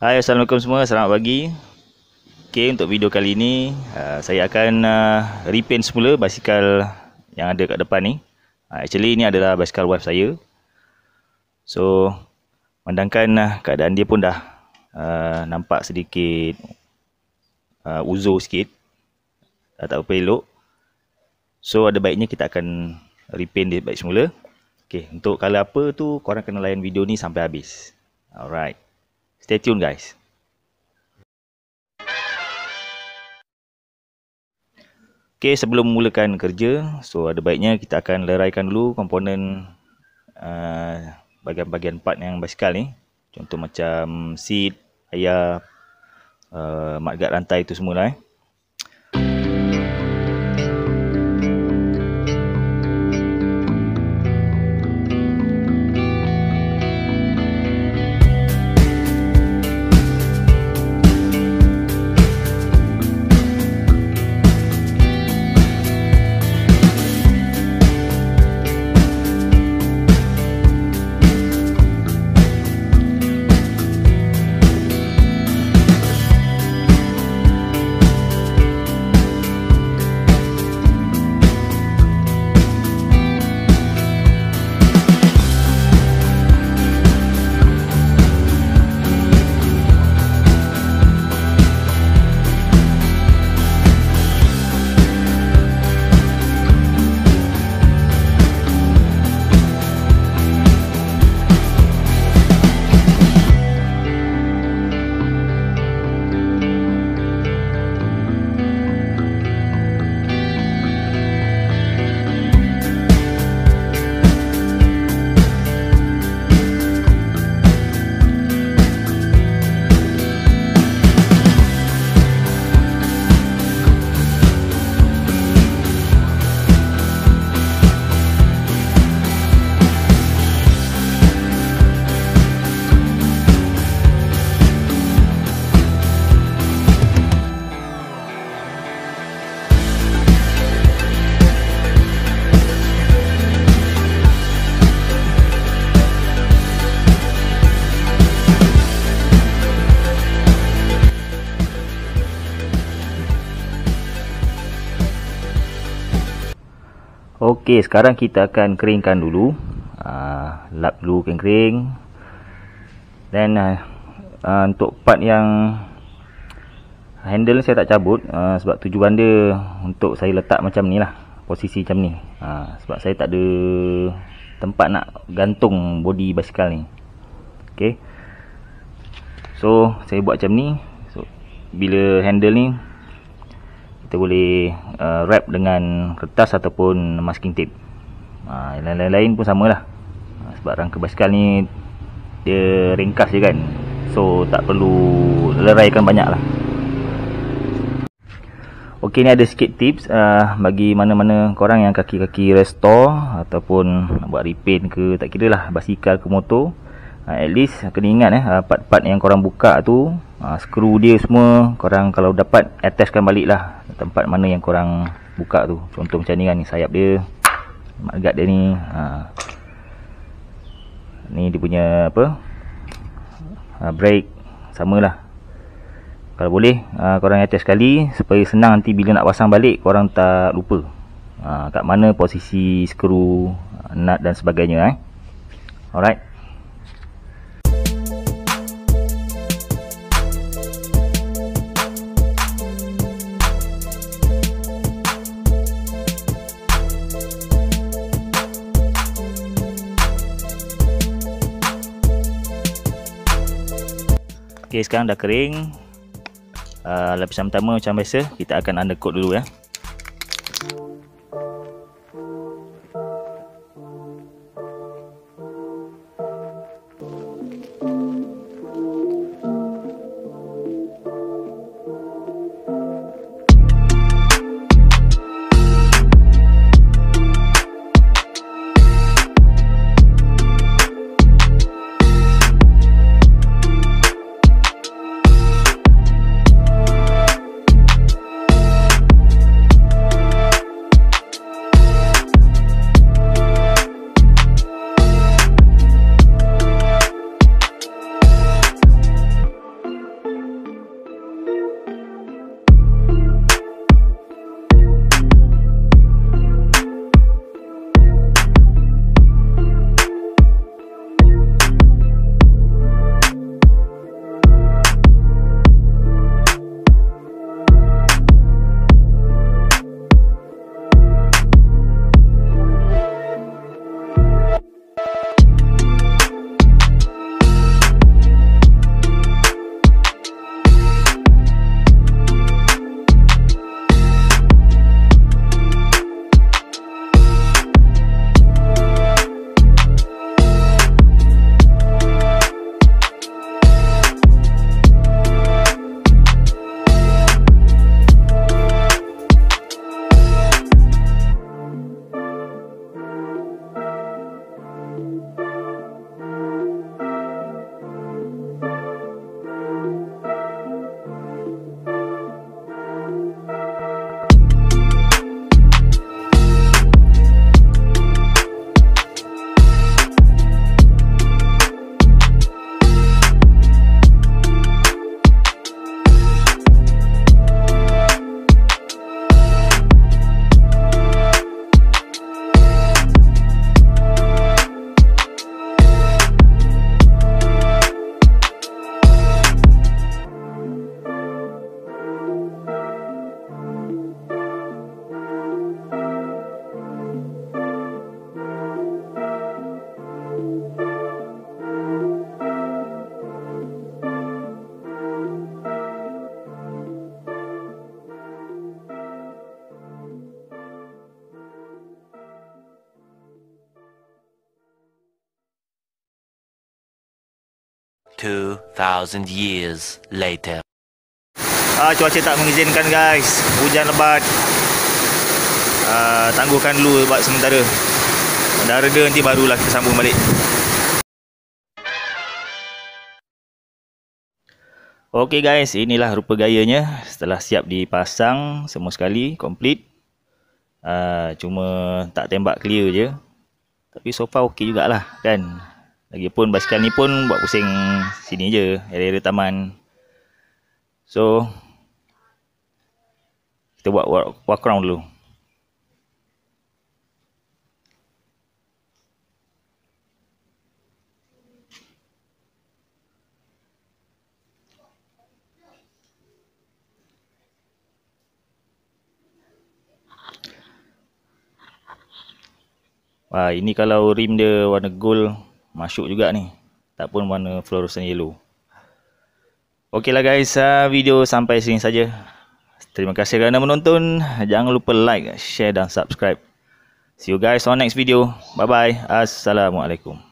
Hai Assalamualaikum semua, selamat pagi. Okay, untuk video kali ini uh, Saya akan uh, repaint semula basikal yang ada kat depan ni. Uh, Actually ini adalah basikal wife saya. So, pandangkan uh, keadaan dia pun dah Nampak sedikit uzur sikit. Dah tak apa elok. So, ada baiknya kita akan repaint dia baik semula. Okay, untuk color apa tu korang kena layan video ni sampai habis. Alright Stay tune guys. Okay, sebelum memulakan kerja, so ada baiknya kita akan leraikan dulu komponen uh, bahagian-bahagian part yang basikal ni. Contoh macam seat, ayah, uh, mat rantai tu semua lah eh. Okey, sekarang kita akan keringkan dulu. Uh, lap dulu kering-kering. Dan uh, uh, untuk part yang handle saya tak cabut uh, sebab tujuan dia untuk saya letak macam ni lah. Posisi macam ni. Uh, sebab saya tak ada tempat nak gantung body basikal ni. Okey. So, saya buat macam ni. So, bila handle ni kita boleh uh, wrap dengan kertas ataupun masking tape uh, yang lain-lain pun samalah. Uh, sebab rangka basikal ni dia ringkas je kan. So tak perlu leraikan banyak lah ok ni ada sikit tips uh, bagi mana-mana korang yang kaki-kaki restore ataupun buat repaint ke tak kira lah basikal ke motor. Uh, at least kena ingat eh part-part yang korang buka tu uh, skru dia semua korang kalau dapat attachkan balik lah tempat mana yang korang buka tu. Contoh macam ni kan ni sayap dia margat dia ni ha. ni dia punya apa? Ha, brake samalah. Kalau boleh ha, korang atas sekali supaya senang nanti bila nak pasang balik korang tak lupa. Ha, kat mana posisi skru nut dan sebagainya eh. Alright Okey, sekarang dah kering. Uh, lapisan pertama macam biasa, kita akan undercoat dulu ya. 2,000 years later. Ah, cuaca tak mengizinkan guys. Hujan lebat. Ah, tangguhkan dulu buat sementara. Dah reda nanti barulah kita sambung balik. Okey guys, inilah rupa gayanya setelah siap dipasang semua sekali, complete. Uh, cuma tak tembak clear je. Tapi so far okey jugalah kan. Lagipun basikal ni pun buat pusing sini je, area-area taman. So kita buat walk, walk around dulu. Wah, ini kalau rim dia warna gold masuk juga ni. Tak pun warna fluorescent yellow. Okeylah guys, uh, video sampai sini saja. Terima kasih kerana menonton. Jangan lupa like, share dan subscribe. See you guys on next video. Bye bye. Assalamualaikum.